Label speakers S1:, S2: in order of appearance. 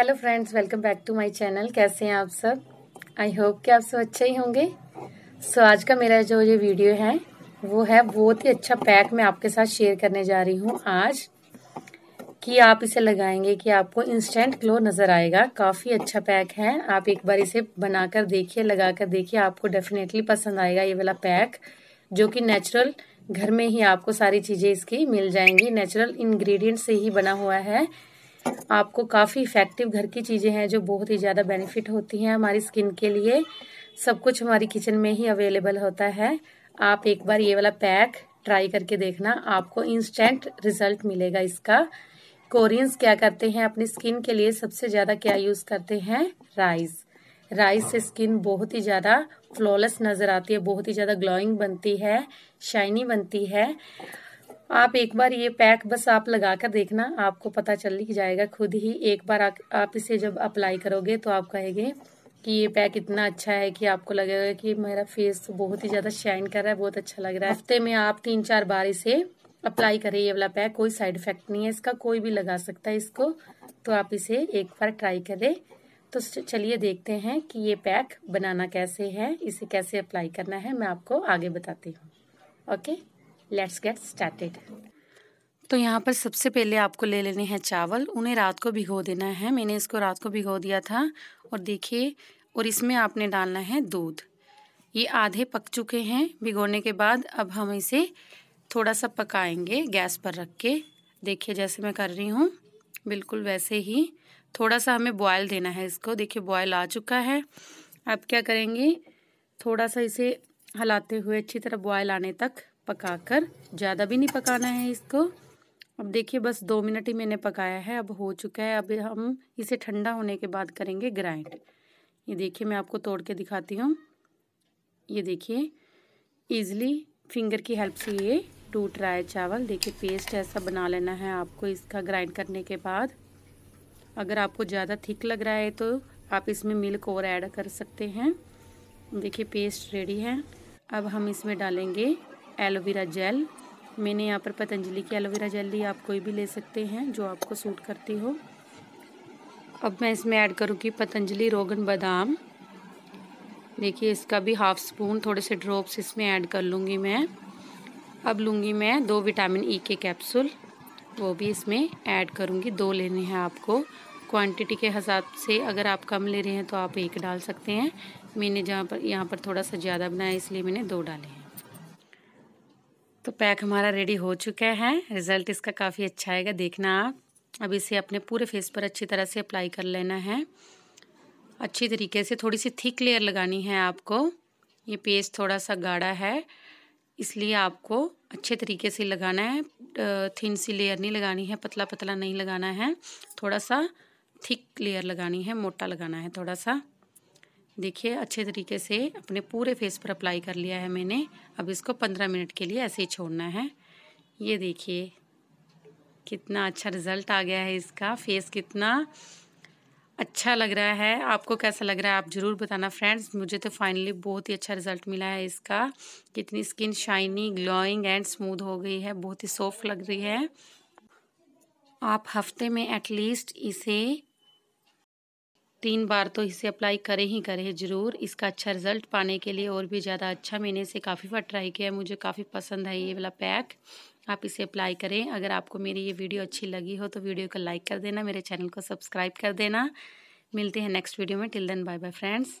S1: Hello friends welcome back to my channel कैसे हैं आप सब? आई होप कि आप सब अच्छे ही होंगे। सो so, आज का मेरा जो ये वीडियो है वो है बहुत ही अच्छा पैक मैं आपके साथ शेयर करने जा रही हूँ आज कि आप इसे लगाएँगे कि आपको इंस्टेंट ग्लो नज़र आएगा। काफ़ी अच्छा पैक है। आप एक बार इसे बनाकर देखिए लगाकर देखिए आपको डेफिनेटली पसंद आएगा ये वाला पैक जो कि नेचुरल घर में ही आपको सारी चीज़ें इसकी मिल जाएँगी। नेचुरल इंग्रेडिएंट से ही बना हुआ है। आपको काफ़ी इफ़ेक्टिव घर की चीज़ें हैं जो बहुत ही ज़्यादा बेनिफिट होती हैं हमारी स्किन के लिए। सब कुछ हमारी किचन में ही अवेलेबल होता है। आप एक बार ये वाला पैक ट्राई करके देखना, आपको इंस्टेंट रिज़ल्ट मिलेगा इसका। कोरियंस क्या करते हैं, अपनी स्किन के लिए सबसे ज़्यादा क्या यूज़ करते हैं? राइस राइस से स्किन बहुत ही ज़्यादा फ्लॉलेस नज़र आती है, बहुत ही ज़्यादा ग्लोइंग बनती है शाइनी बनती है। आप एक बार ये पैक बस आप लगा कर देखना आपको पता चल ही जाएगा खुद ही। एक बार आ, आप इसे जब अप्लाई करोगे तो आप कहेंगे कि ये पैक इतना अच्छा है कि आपको लगेगा कि मेरा फेस बहुत ही ज़्यादा शाइन कर रहा है बहुत अच्छा लग रहा है। हफ़्ते में आप तीन चार बार इसे अप्लाई करें ये वाला पैक कोई साइड इफ़ेक्ट नहीं है इसका कोई भी लगा सकता है इसको तो आप इसे एक बार ट्राई करें। तो चलिए देखते हैं कि ये पैक बनाना कैसे है इसे कैसे अप्लाई करना है मैं आपको आगे बताती हूँ। ओके लेट्स गेट स्टार्टेड तो यहाँ पर सबसे पहले आपको ले लेने हैं चावल। उन्हें रात को भिगो देना है। मैंने इसको रात को भिगो दिया था। और देखिए, और इसमें आपने डालना है दूध। ये आधे पक चुके हैं। भिगोने के बाद अब हम इसे थोड़ा सा पकाएँगे गैस पर रख के। देखिए, जैसे मैं कर रही हूँ, बिल्कुल वैसे ही। थोड़ा सा हमें बॉयल देना है इसको। देखिए बॉयल आ चुका है। अब क्या करेंगे? थोड़ा सा इसे हलाते हुए अच्छी तरह बॉयल आने तक पकाकर, ज़्यादा भी नहीं पकाना है इसको। अब देखिए, बस दो मिनट ही मैंने पकाया है, अब हो चुका है। अब हम इसे ठंडा होने के बाद करेंगे ग्राइंड। ये देखिए, मैं आपको तोड़ के दिखाती हूँ। ये देखिए ईज़िली फिंगर की हेल्प से ये टूट रहा है चावल। देखिए पेस्ट ऐसा बना लेना है आपको इसका ग्राइंड करने के बाद। अगर आपको ज़्यादा थिक लग रहा है तो आप इसमें मिल्क और ऐड कर सकते हैं। देखिए पेस्ट रेडी है। अब हम इसमें डालेंगे एलोवेरा जेल। मैंने यहाँ पर पतंजलि की एलोवेरा जेल ली, आप कोई भी ले सकते हैं जो आपको सूट करती हो। अब मैं इसमें ऐड करूँगी पतंजलि रोगन बादाम। देखिए, इसका भी हाफ़ स्पून, थोड़े से ड्रॉप्स इसमें ऐड कर लूँगी मैं। अब लूँगी मैं दो विटामिन ई के कैप्सूल। वो भी इसमें ऐड करूँगी, दो लेने हैं आपको। क्वांटिटी के हिसाब से अगर आप कम ले रहे हैं तो आप एक डाल सकते हैं। मैंने जहाँ पर, यहाँ पर थोड़ा सा ज़्यादा बनाया, इसलिए मैंने दो डाले हैं। तो पैक हमारा रेडी हो चुका है। रिज़ल्ट इसका काफ़ी अच्छा आएगा। देखना आप। अब इसे अपने पूरे फेस पर अच्छी तरह से अप्लाई कर लेना है। अच्छी तरीके से थोड़ी सी थिक लेयर लगानी है आपको। ये पेस्ट थोड़ा सा गाढ़ा है, इसलिए आपको अच्छे तरीके से लगाना है। थिन सी लेयर नहीं लगानी है पतला पतला नहीं लगाना है। थोड़ा सा थिक लेयर लगानी है, मोटा लगाना है थोड़ा सा देखिए, अच्छे तरीके से अपने पूरे फेस पर अप्लाई कर लिया है मैंने। अब इसको पंद्रह मिनट के लिए ऐसे ही छोड़ना है। ये देखिए, कितना अच्छा रिज़ल्ट आ गया है इसका। फेस कितना अच्छा लग रहा है। आपको कैसा लग रहा है आप ज़रूर बताना फ्रेंड्स। मुझे तो फाइनली बहुत ही अच्छा रिज़ल्ट मिला है इसका। कितनी skin shiny, glowing and smooth हो गई है। बहुत ही सॉफ्ट लग रही है। आप हफ़्ते में एटलीस्ट इसे तीन बार तो इसे अप्लाई करें ही करें ज़रूर। इसका अच्छा रिज़ल्ट पाने के लिए और भी ज़्यादा अच्छा मैंने इसे काफ़ी बार ट्राई किया है। मुझे काफ़ी पसंद है ये वाला पैक आप इसे अप्लाई करें। अगर आपको मेरी ये वीडियो अच्छी लगी हो तो वीडियो को लाइक कर देना। मेरे चैनल को सब्सक्राइब कर देना। मिलते हैं नेक्स्ट वीडियो में। Till then bye bye friends